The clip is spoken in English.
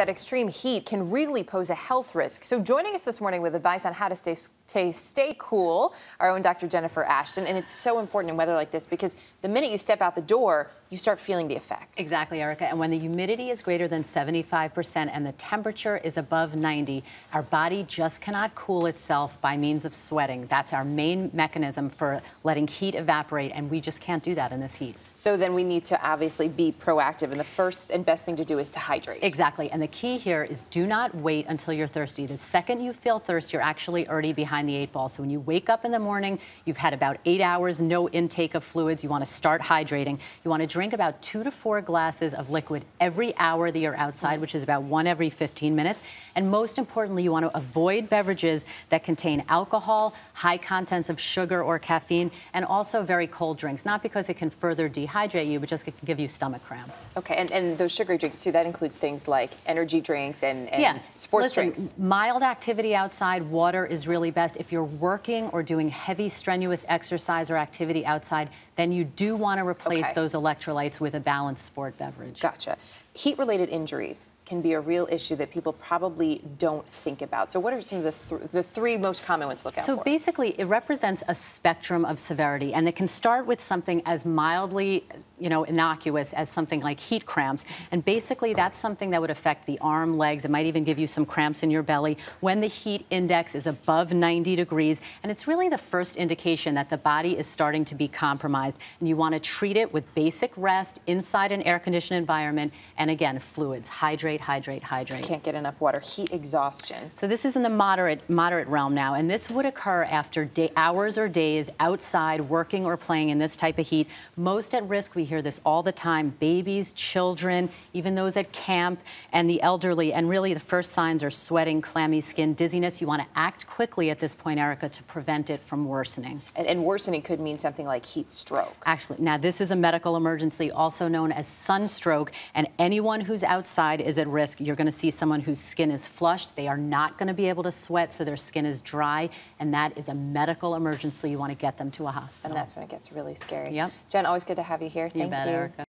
that extreme heat can really pose a health risk. So joining us this morning with advice on how to stay, stay, stay cool, our own Dr. Jennifer Ashton. And it's so important in weather like this because the minute you step out the door, you start feeling the effects. Exactly, Erica. And when the humidity is greater than 75% and the temperature is above 90, our body just cannot cool itself by means of sweating. That's our main mechanism for letting heat evaporate, and we just can't do that in this heat. So then we need to obviously be proactive, and the first and best thing to do is to hydrate. Exactly. And the key here is do not wait until you're thirsty. The second you feel thirst, you're actually already behind the eight ball. So when you wake up in the morning, you've had about eight hours, no intake of fluids. You want to start hydrating. You want to drink about two to four glasses of liquid every hour that you're outside, which is about one every 15 minutes. And most importantly, you want to avoid beverages that contain alcohol, high contents of sugar or caffeine, and also very cold drinks. Not because it can further dehydrate you, but just it can give you stomach cramps. Okay, and, and those sugary drinks too, that includes things like energy drinks and, and yeah. sports Listen, drinks. Mild activity outside, water is really best. If you're working or doing heavy, strenuous exercise or activity outside, then you do want to replace okay. those electrolytes with a balanced sport beverage. Gotcha. Heat-related injuries can be a real issue that people probably don't think about. So what are some of the, th the three most common ones to look out so for? So basically, it represents a spectrum of severity, and it can start with something as mildly, you know, innocuous as something like heat cramps. And basically, that's something that would affect the arm, legs. It might even give you some cramps in your belly when the heat index is above 90 degrees. And it's really the first indication that the body is starting to be compromised. And you want to treat it with basic rest inside an air-conditioned environment. And again, fluids, hydrate, hydrate, hydrate, Can't get enough water. Heat exhaustion. So this is in the moderate moderate realm now, and this would occur after day, hours or days outside working or playing in this type of heat. Most at risk, we hear this all the time, babies, children, even those at camp, and the elderly. And really, the first signs are sweating, clammy skin, dizziness. You want to act quickly at this point, Erica, to prevent it from worsening. And, and worsening could mean something like heat stroke. Actually, now this is a medical emergency, also known as sunstroke, and anyone who's outside is at risk. You're going to see someone whose skin is flushed. They are not going to be able to sweat, so their skin is dry, and that is a medical emergency. You want to get them to a hospital. And that's when it gets really scary. Yep. Jen, always good to have you here. You Thank bet, you.